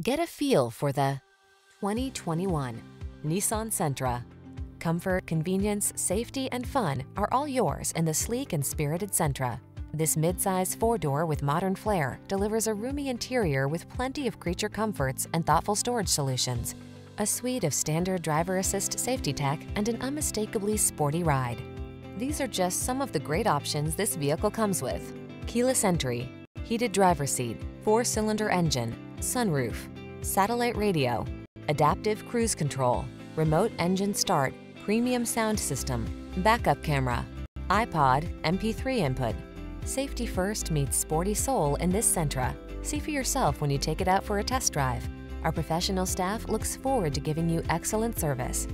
Get a feel for the 2021 Nissan Sentra. Comfort, convenience, safety, and fun are all yours in the sleek and spirited Sentra. This midsize four-door with modern flair delivers a roomy interior with plenty of creature comforts and thoughtful storage solutions. A suite of standard driver assist safety tech and an unmistakably sporty ride. These are just some of the great options this vehicle comes with. Keyless entry, heated driver seat, four-cylinder engine, sunroof, satellite radio, adaptive cruise control, remote engine start, premium sound system, backup camera, iPod, MP3 input. Safety first meets sporty soul in this Sentra. See for yourself when you take it out for a test drive. Our professional staff looks forward to giving you excellent service.